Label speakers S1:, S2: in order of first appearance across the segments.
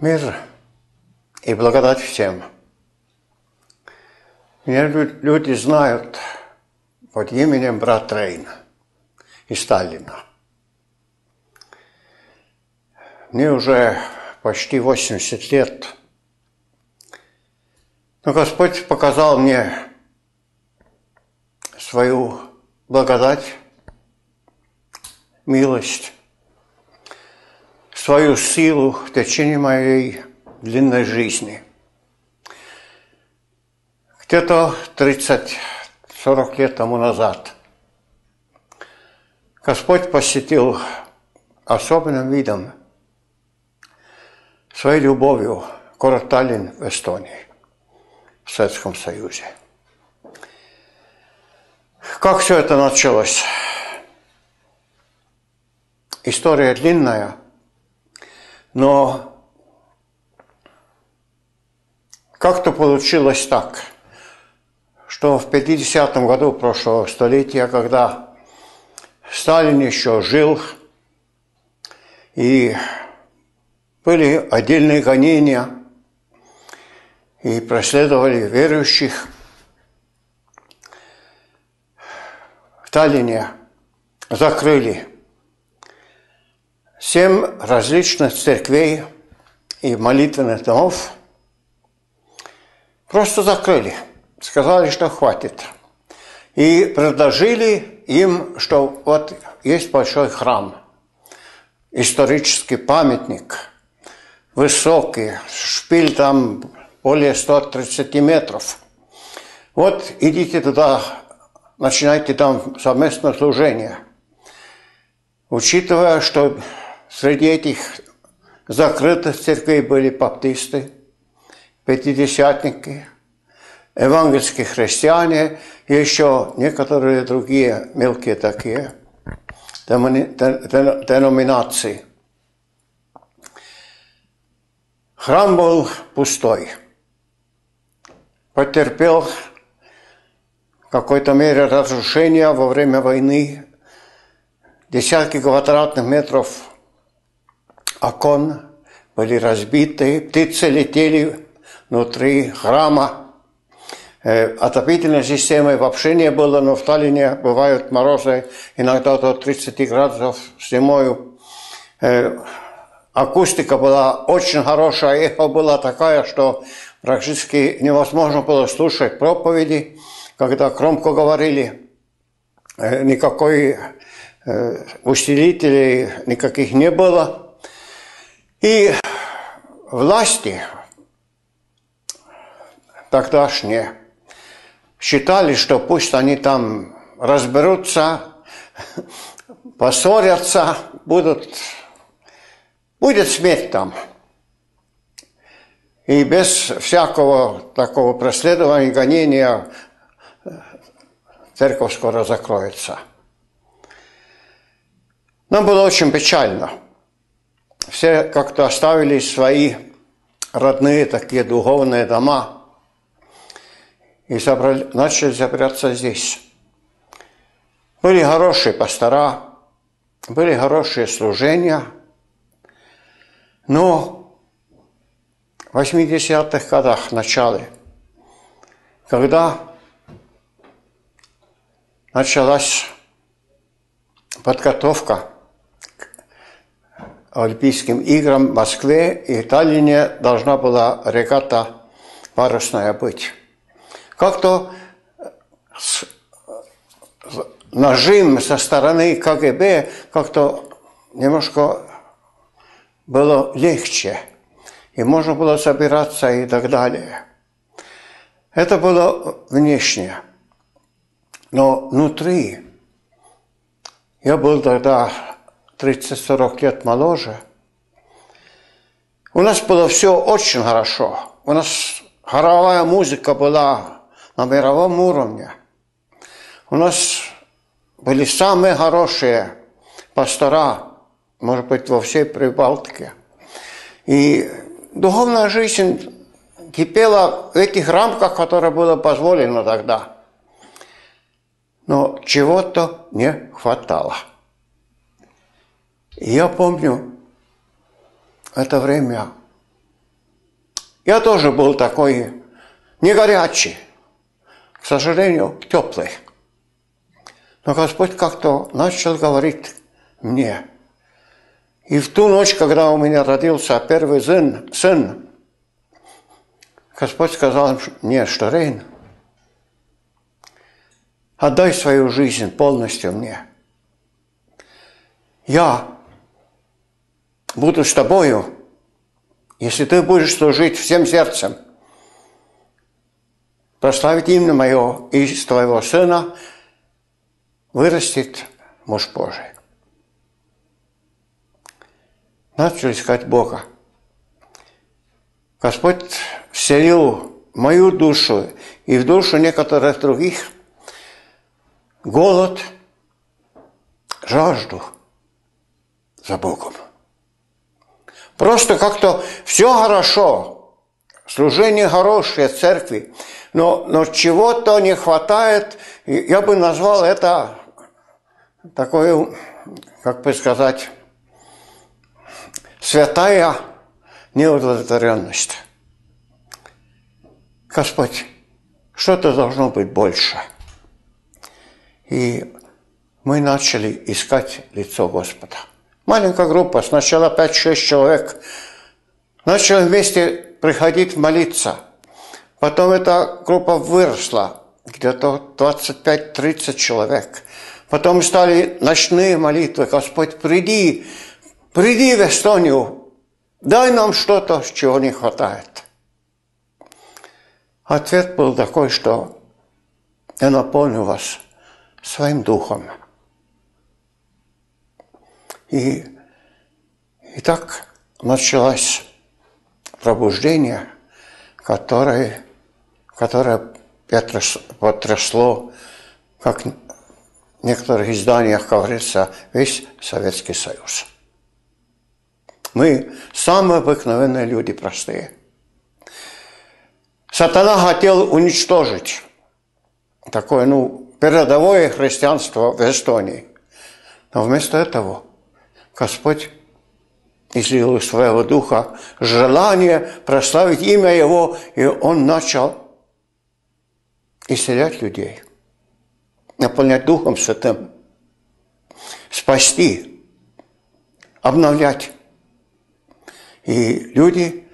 S1: Мир и благодать всем. Меня люди знают под именем брат Рейн и Сталина. Мне уже почти 80 лет. Но Господь показал мне свою благодать, милость, свою силу в течение моей длинной жизни. Где-то 30-40 лет тому назад Господь посетил особенным видом своей любовью город Таллин в Эстонии, в Советском Союзе. Как все это началось? История длинная – но как-то получилось так, что в 50-м году прошлого столетия, когда Сталин еще жил, и были отдельные гонения, и преследовали верующих, в Таллине закрыли семь различных церквей и молитвенных домов просто закрыли, сказали, что хватит. И предложили им, что вот есть большой храм, исторический памятник, высокий, шпиль там более 130 метров. Вот идите туда, начинайте там совместное служение. Учитывая, что Среди этих закрытых церквей были баптисты, пятидесятники, евангельские христиане и еще некоторые другие мелкие такие деноминации. Храм был пустой. Потерпел в какой-то мере разрушение во время войны. Десятки квадратных метров окон были разбиты, птицы летели внутри храма. Э, отопительной системы вообще не было, но в Таллине бывают морозы, иногда до 30 градусов зимою. Э, акустика была очень хорошая, эхо было такая, что практически невозможно было слушать проповеди, когда громко говорили. Э, никакой усилителей никаких не было. И власти тогдашние считали, что пусть они там разберутся, поссорятся, будут, будет смерть там. И без всякого такого преследования, гонения церковь скоро закроется. Нам было очень печально – все как-то оставили свои родные такие духовные дома и собрали, начали собираться здесь. Были хорошие пастора, были хорошие служения, но в 80-х годах, в начале, когда началась подготовка Олимпийским играм в Москве и Таллине должна была регата парусная быть. Как-то нажим со стороны КГБ как-то немножко было легче. И можно было собираться и так далее. Это было внешне. Но внутри я был тогда 30-40 лет моложе. У нас было все очень хорошо. У нас хоровая музыка была на мировом уровне. У нас были самые хорошие пастора, может быть, во всей Прибалтике. И духовная жизнь кипела в этих рамках, которые было позволено тогда. Но чего-то не хватало. Я помню это время, Я тоже был такой не горячий, к сожалению, теплый. Но Господь как-то начал говорить мне. И в ту ночь, когда у меня родился первый сын, сын Господь сказал мне, что Рейн, отдай свою жизнь полностью мне. Я буду с тобою, если ты будешь служить всем сердцем, прославить имя мое из твоего сына вырастет муж Божий. Начал искать Бога. Господь вселил мою душу и в душу некоторых других голод, жажду за Богом. Просто как-то все хорошо, служение хорошее церкви, но, но чего-то не хватает, я бы назвал это такой, как бы сказать, святая неудовлетворенность. Господь, что-то должно быть больше. И мы начали искать лицо Господа. Маленькая группа, сначала 5-6 человек, начали вместе приходить молиться. Потом эта группа выросла, где-то 25-30 человек. Потом стали ночные молитвы. Господь, приди, приди в Эстонию, дай нам что-то, чего не хватает. Ответ был такой, что я наполню вас своим духом – и, и так началось пробуждение, которое, которое потрясло, как в некоторых изданиях говорится, весь Советский Союз. Мы самые обыкновенные люди, простые. Сатана хотел уничтожить такое, ну, передовое христианство в Эстонии. Но вместо этого – Господь излил из своего духа желание прославить имя Его, и Он начал исцелять людей, наполнять Духом Святым, спасти, обновлять. И люди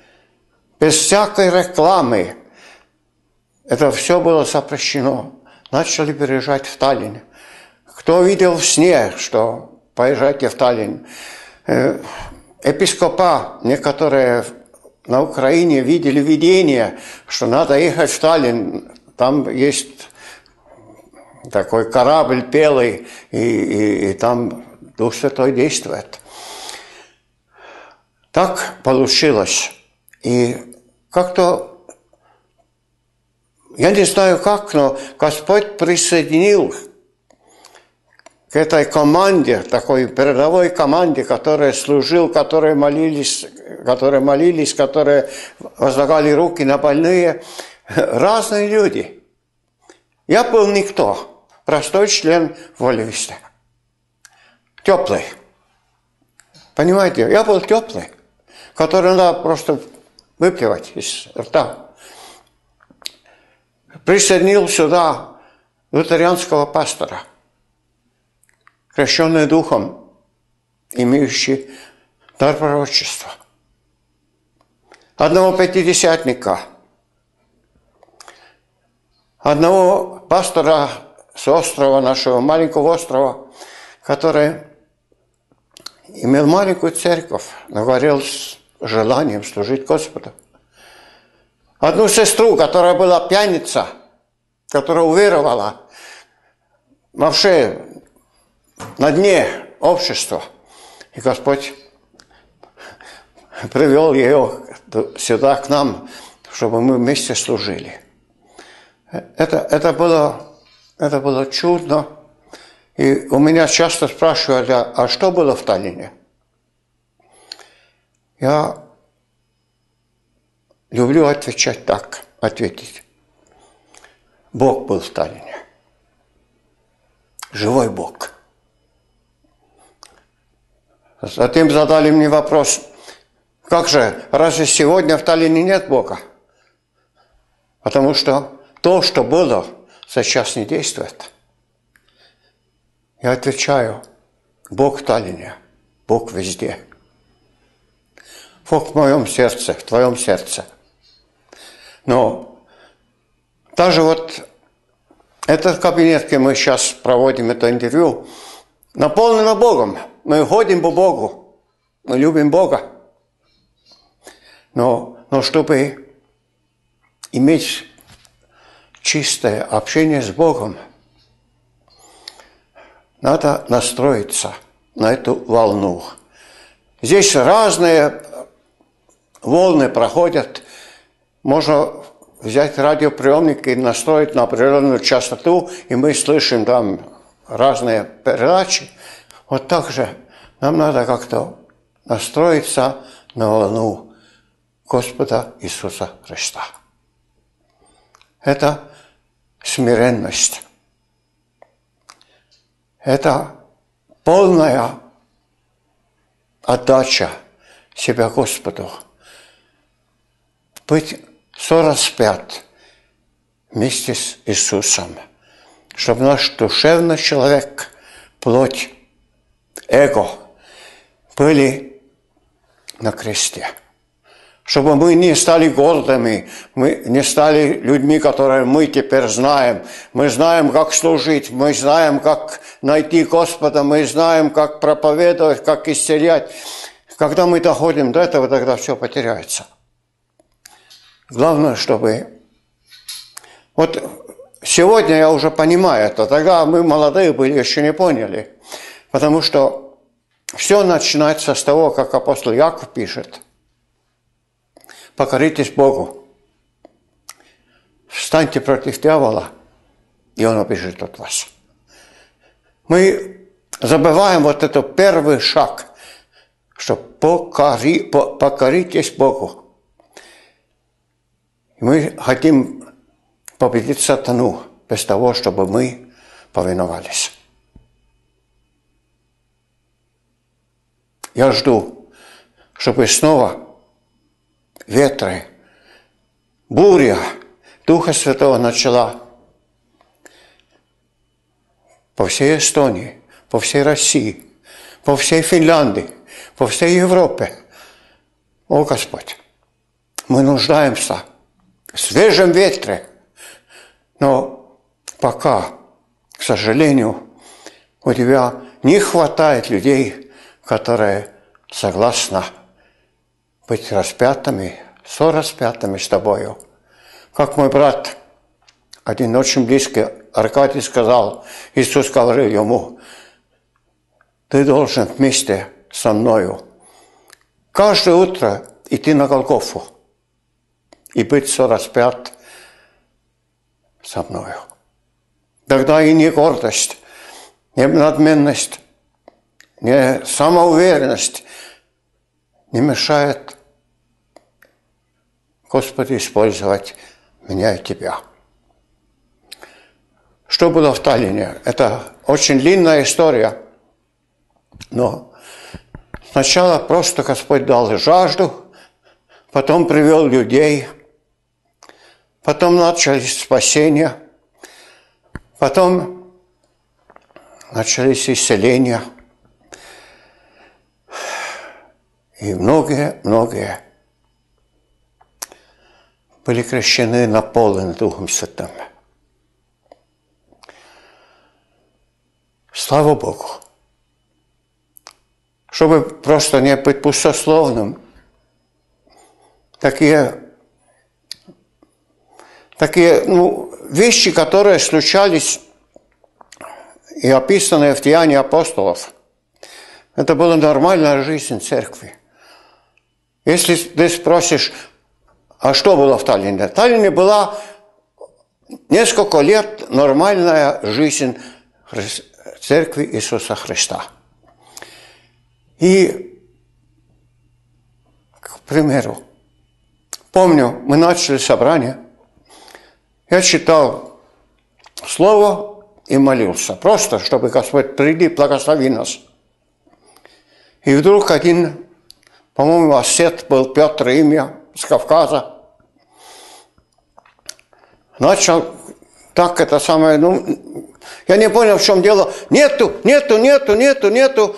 S1: без всякой рекламы, это все было запрещено, начали переезжать в Таллин. Кто видел в сне, что поезжайте в Таллин. Э, епископа, некоторые на Украине видели видение, что надо ехать в Таллин. Там есть такой корабль белый, и, и, и там Дух Святой действует. Так получилось. И как-то, я не знаю как, но Господь присоединил к этой команде, такой передовой команде, которая служил, которые молились, которые молились, которые возлагали руки на больные, разные люди. Я был никто, простой член волевиста. Теплый. Понимаете, я был теплый, который надо просто выплевать из рта. Присоединил сюда лутарианского пастора – крещенный Духом, имеющий дар пророчества. Одного пятидесятника, одного пастора с острова нашего, маленького острова, который имел маленькую церковь, но говорил с желанием служить Господу. Одну сестру, которая была пьяница, которая уверовала, вообще на дне общества. И Господь привел ее сюда, к нам, чтобы мы вместе служили. Это, это, было, это было чудно. И у меня часто спрашивали, а что было в Таллине? Я люблю отвечать так, ответить. Бог был в Таллине. Живой Бог – Затем задали мне вопрос, Как же, разве сегодня в Таллине нет Бога? Потому что то, что было, сейчас не действует. Я отвечаю, Бог в Таллине, Бог везде. Бог в моем сердце, в твоем сердце. Но даже вот этот кабинет, где мы сейчас проводим это интервью, наполнено Богом. Мы ходим по Богу, мы любим Бога. Но, но чтобы иметь чистое общение с Богом, надо настроиться на эту волну. Здесь разные волны проходят. Можно взять радиоприемник и настроить на определенную частоту, и мы слышим там разные передачи. Вот так же нам надо как-то настроиться на волну Господа Иисуса Христа. Это смиренность. Это полная отдача себя Господу. Быть сораспят вместе с Иисусом, чтобы наш душевный человек, плоть, эго были на кресте чтобы мы не стали гордыми, мы не стали людьми, которые мы теперь знаем. Мы знаем, как служить, мы знаем, как найти Господа, мы знаем, как проповедовать, как исцелять. Когда мы доходим до этого, тогда все потеряется. Главное, чтобы... Вот сегодня я уже понимаю это, тогда мы молодые были, еще не поняли. Потому что все начинается с того, как апостол Яков пишет – покоритесь Богу. Встаньте против дьявола, и он убежит от вас. Мы забываем вот этот первый шаг, что покори, покоритесь Богу. И мы хотим победить сатану без того, чтобы мы повиновались. Я жду, чтобы снова ветры, буря Духа Святого начала по всей Эстонии, по всей России, по всей Финляндии, по всей Европе. О Господь, мы нуждаемся в свежем ветре, но пока, к сожалению, у тебя не хватает людей, которые согласны быть распятыми, сораспятыми с тобою. Как мой брат, один очень близкий, Аркадий сказал, Иисус говорил ему, ты должен вместе со мною каждое утро идти на Голгофу и быть сораспят со мною. Тогда и не гордость, не надменность, не самоуверенность не мешает Господи, использовать меня и Тебя. Что было в Таллине? Это очень длинная история. Но сначала просто Господь дал жажду, потом привел людей, потом начались спасения, потом начались исцеления и многие-многие были крещены, наполнены Духом Святым. Слава Богу! Чтобы просто не быть пустословным, такие, такие ну, вещи, которые случались и описанные в Деянии апостолов, это была нормальная жизнь церкви. Если ты спросишь, а что было в Таллине? В Таллине была несколько лет нормальная жизнь Церкви Иисуса Христа. И, к примеру, помню, мы начали собрание, я читал Слово и молился, просто, чтобы Господь приди, благослови нас. И вдруг один По-моему, осет был Петр имя с Кавказа. Начал так это самое, ну, я не понял, в чем дело. Нету, нету, нету, нету, нету.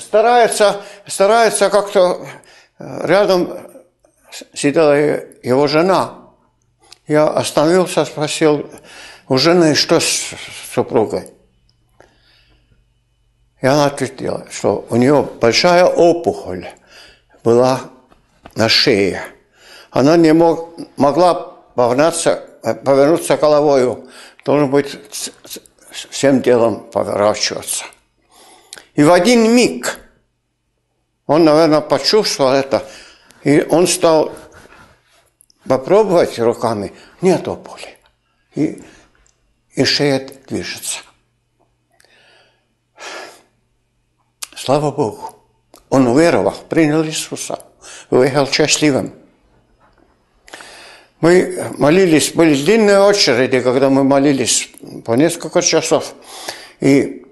S1: Старается, старается как-то рядом сидела его жена. Я остановился, спросил у жены, что с супругой. И она ответила, что у нее большая опухоль была на шее. Она не мог, могла повернуться, повернуться головою, должен быть всем делом поворачиваться. И в один миг он, наверное, почувствовал это, и он стал попробовать руками, нет боли. И, и шея движется. Слава Богу. Он уверовал, принял Иисуса, уехал счастливым. Мы молились, были длинные очереди, когда мы молились по несколько часов. И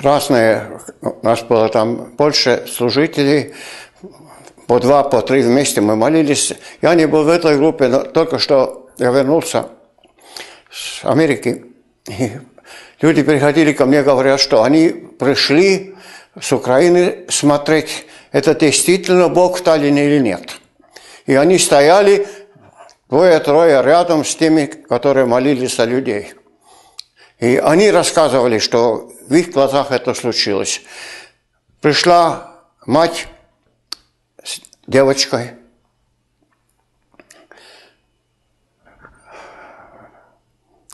S1: разные, у нас было там больше служителей, по два, по три вместе мы молились. Я не был в этой группе, но только что я вернулся с Америки. И люди приходили ко мне, говорят, что они пришли с Украины смотреть, это действительно Бог в Таллине или нет. И они стояли двое-трое рядом с теми, которые молились о людей. И они рассказывали, что в их глазах это случилось. Пришла мать девочкой.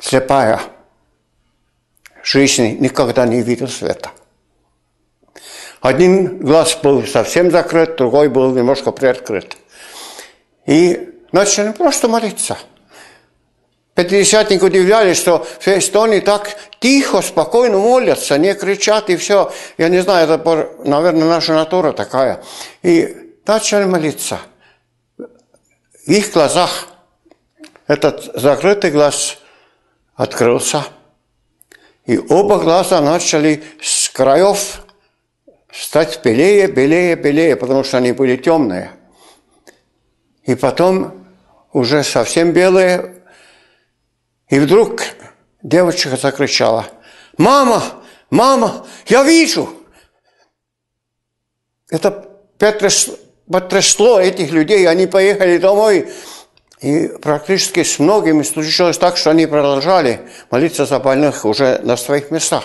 S1: Слепая. Жизни никогда не видел света. Один глаз был совсем закрыт, другой был немножко приоткрыт. И начали просто молиться. Пятидесятники удивлялись, что в Эстонии так тихо, спокойно молятся, не кричат и все. Я не знаю, это, наверное, наша натура такая. И начали молиться. В их глазах этот закрытый глаз открылся. И оба глаза начали с краев стать белее, белее, белее, потому что они были темные. И потом уже совсем белые. И вдруг девочка закричала, «Мама, мама, я вижу!» Это потрясло этих людей, они поехали домой, и практически с многими случилось так, что они продолжали молиться за больных уже на своих местах.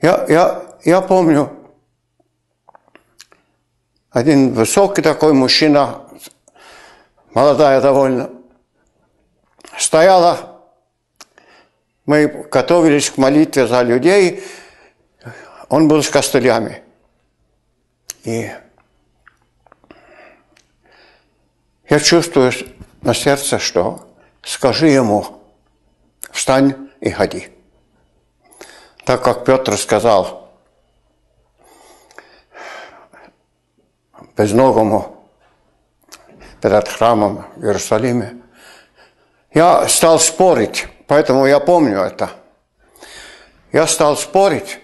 S1: Я, я я помню, один высокий такой мужчина, молодая довольно, стояла, мы готовились к молитве за людей, он был с костылями. И я чувствую на сердце, что скажи ему, встань и ходи. Так как Петр сказал – безногому перед храмом в Иерусалиме. Я стал спорить, поэтому я помню это. Я стал спорить,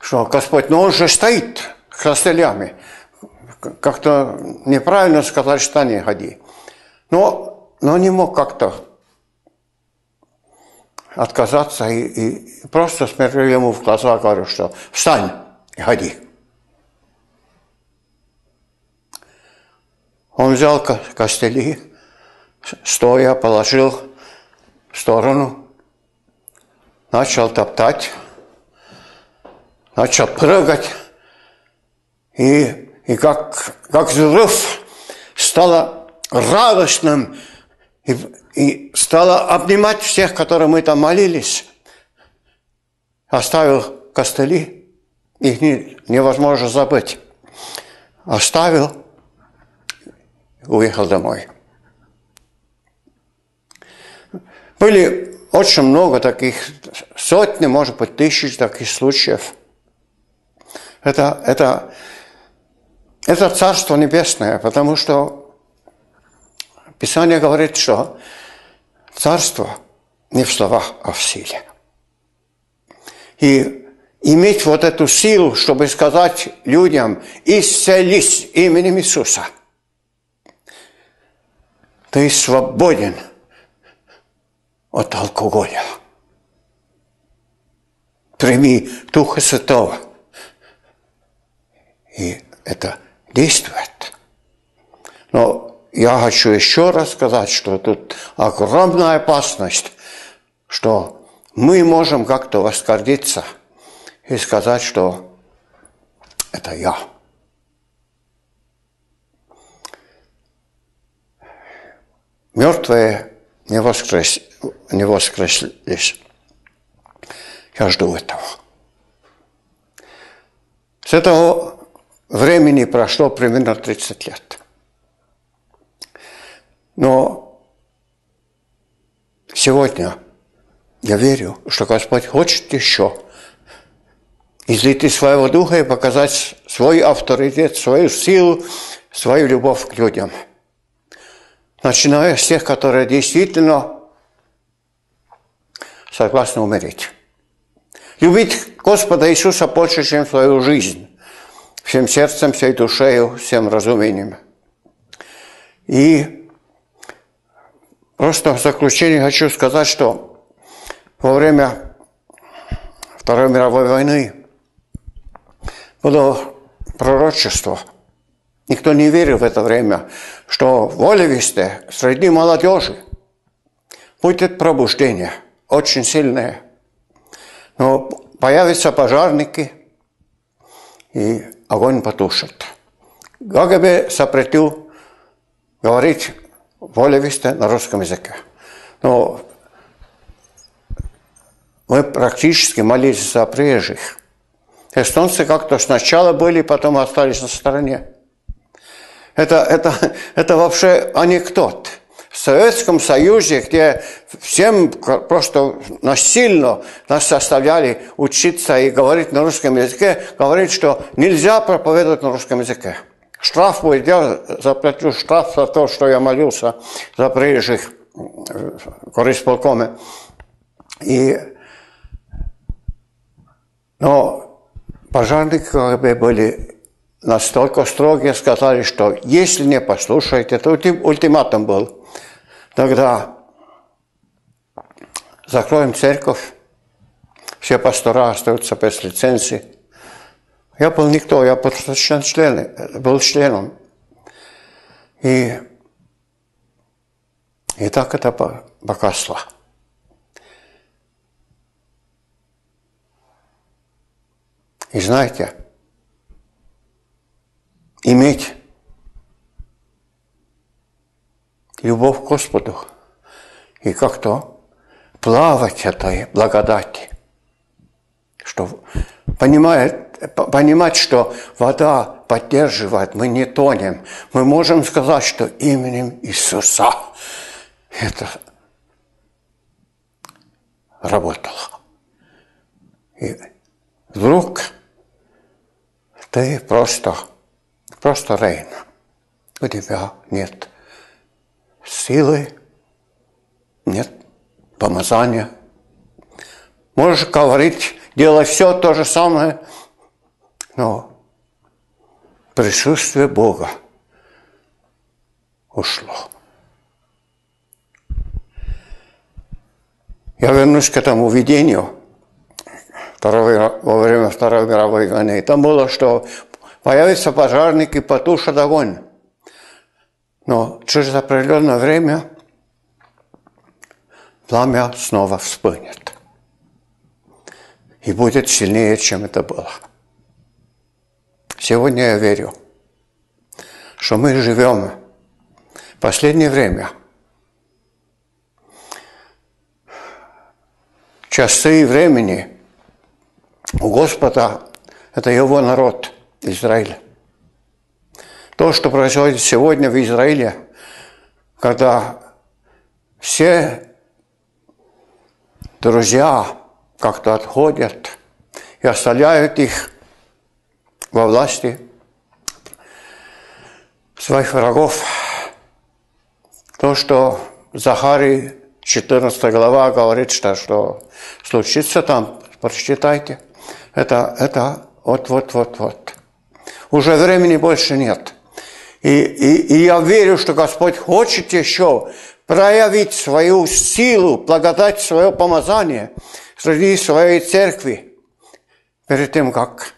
S1: что Господь, ну он же стоит костылями. Как-то неправильно сказать, что не ходи. Но, но не мог как-то отказаться и, и просто смотрел ему в глаза, говорю, что встань и ходи. Он взял костыли, стоя, положил в сторону, начал топтать, начал прыгать, и, и как, как взрыв стало радостным, и, и стало обнимать всех, которые мы там молились. Оставил костыли, их не, невозможно забыть. Оставил – уехал домой. Были очень много таких, сотни, может быть, тысяч таких случаев. Это, это, это Царство Небесное, потому что Писание говорит, что Царство не в словах, а в силе. И, иметь вот эту силу, чтобы сказать людям, исцелись именем Иисуса. Ты свободен от алкоголя. Прими Духа Святого. И это действует. Но я хочу еще раз сказать, что тут огромная опасность, что мы можем как-то восгордиться и сказать, что это я. Мертвые не, воскрес, не воскреслись. Я жду этого. С этого времени прошло примерно 30 лет. Но сегодня я верю, что Господь хочет еще излить из своего духа и показать свой авторитет, свою силу, свою любовь к людям. Начиная с тех, которые действительно согласны умереть. Любить Господа Иисуса больше, чем свою жизнь. Всем сердцем, всей душою, всем разумением. И просто в заключение хочу сказать, что во время Второй мировой войны было пророчество. Никто не верил в это время, что в Оливисте среди молодежи будет пробуждение, очень сильное – но появятся пожарники, и огонь потушат. КГБ запретил говорить в Олевисте на русском языке. Но мы практически молились за приезжих. Эстонцы как-то сначала были, потом остались на стороне. Это, это, это вообще анекдот. Советском Союзе, где всем просто насильно нас заставляли учиться и говорить на русском языке, говорит, что нельзя проповедовать на русском языке. Штраф будет, я заплачу штраф за то, что я молился за приезжих в горисполкоме. И, но пожарники КГБ были настолько строгие, сказали, что если не послушаете, это ультиматум был – Тогда закроем церковь, все пастора остаются без лицензии. Я был никто, я был член, был членом. И, и так это погасло. И знаете, иметь любовь к Господу и как-то плавать этой благодати, что понимает, понимать, что вода поддерживает, мы не тонем. Мы можем сказать, что именем Иисуса это работало. И вдруг ты просто, просто Рейн. У тебя нет силы, нет помазания. Можешь говорить, делать все то же самое, но присутствие Бога ушло. Я вернусь к этому видению во время Второй мировой войны. Там было, что появятся пожарники, потушат огонь. Но через определенное время пламя снова вспыхнет. И будет сильнее, чем это было. Сегодня я верю, что мы живем в последнее время. Часы времени у Господа – это Его народ, Израиль. То, что происходит сегодня в Израиле, когда все друзья как-то отходят и оставляют их во власти своих врагов. То, что Захарий 14 глава говорит, что, что случится там, прочитайте, Это, это вот-вот-вот-вот. Уже времени больше нет. И, и, и я верю, что Господь хочет еще проявить свою силу, благодать свое помазание среди своей церкви перед тем, как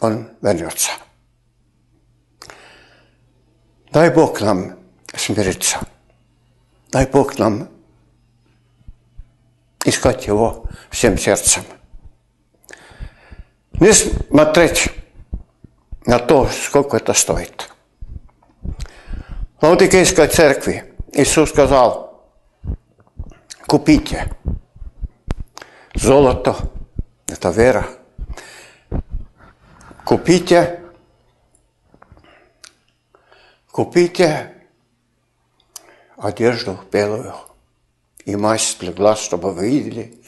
S1: Он вернется. Дай Бог нам смириться. Дай Бог нам искать Его всем сердцем. Не смотреть на то, сколько это стоит. В Лаудикейской церкви Иисус сказал, купите золото, это вера, купите, купите одежду белую и мазь для глаз, чтобы вы видели,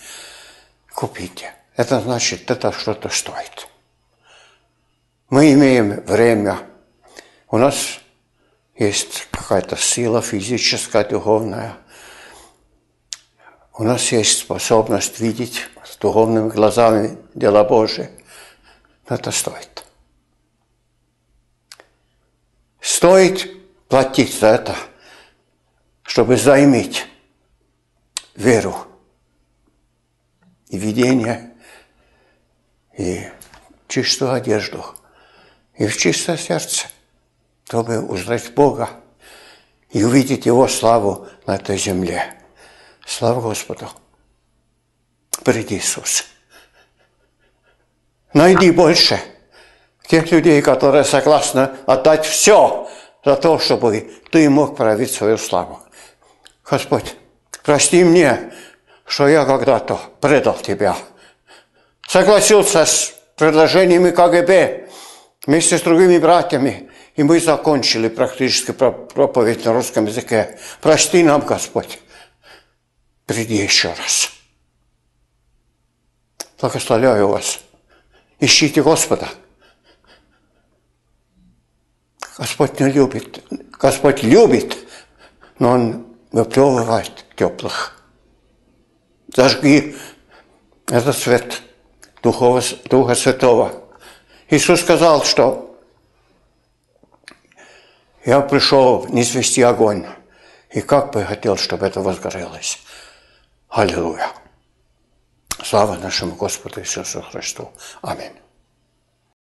S1: купите. Это значит, это что-то стоит. Мы имеем время. У нас есть какая-то сила физическая, духовная. У нас есть способность видеть с духовными глазами дела Божие. Но это стоит. Стоит платить за это, чтобы заиметь веру и видение, и чистую одежду, и в чистое сердце, чтобы узнать Бога и увидеть Его славу на этой земле. Слава Господу! Приди, Иисус! Найди больше тех людей, которые согласны отдать все за то, чтобы Ты мог проявить свою славу. Господь, прости мне, что я когда-то предал Тебя. Согласился с предложениями КГБ вместе с другими братьями, и мы закончили практически проповедь на русском языке. Прости нам, Господь. Приди еще раз. Благословляю вас. Ищите Господа. Господь не любит. Господь любит, но Он выплевывает теплых. Зажги этот свет Духова, Духа Святого. Иисус сказал, что я пришел не свести огонь, и как бы хотел, чтобы это возгорелось. Аллилуйя. Слава нашему Господу Иисусу Христу. Аминь.